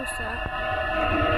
nossa